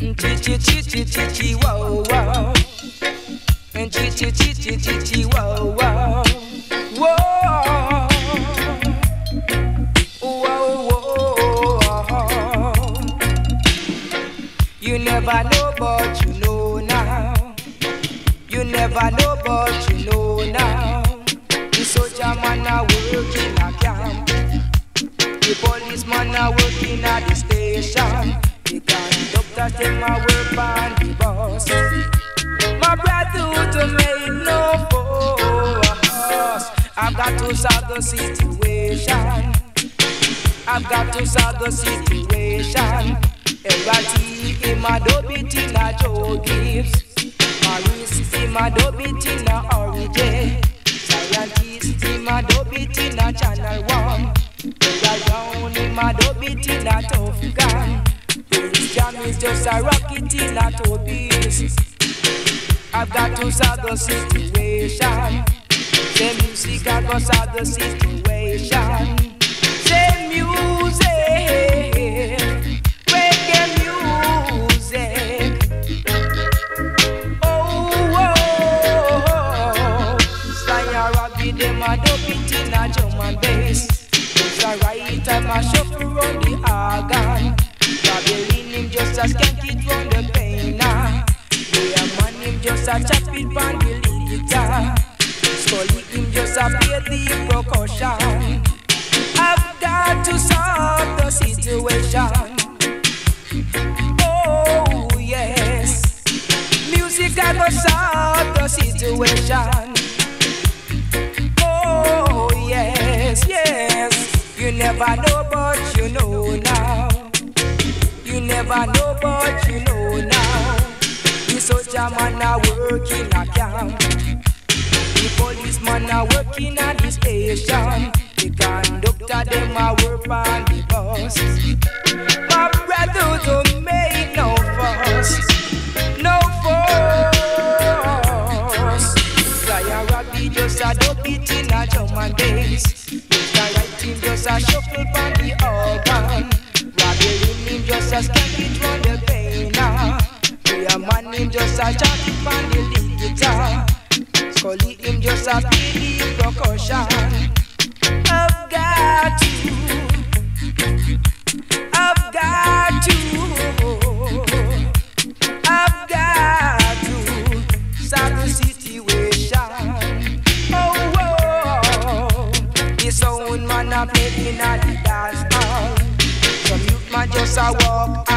Chi chi chi chi chi chi wow wow. Chi chi chi chi chi chi wow wow. Whoa. You never know but you know now. You never know but you know now. The soldier man a working a camp. The policeman working at the station. The conductor them a work on the bus. My brother to make no fuss. I've got to solve the situation. I've got to solve the situation. Erati in my dobi tina Joe Gibbs. Maris in my dobi tina Origin. Scientist in my dobi tina Channel One. Girl down in my dobi tina Tuff Gong. This jam is just a rocket in a Tobies. I've got to solve the situation. Say music, I go solve the situation. Say music. Oh, oh, oh. oh. Them a dub it in a drum and. Just a chop it on the lead guitar. Scully him just a play the percussion. I've got to solve the situation. Oh yes, music I go solve the situation. Oh yes, yes, you never know but you know now. You never know but you know now. Soldier man a working a camp. The policeman a working at the station. The conductor them a work on the bus. My brother don't make no fuss, no fuss. Sly a Robbie just a dub it in a drum and bass. Right him just a shuffle on the organ. Robbie him just a skank just a it on the lead guitar. Scully him just a the percussion. I've got to, I've got to, I've got solve the situation. Oh, oh, the sound man a play in a the dance hall. Some youth man just a walk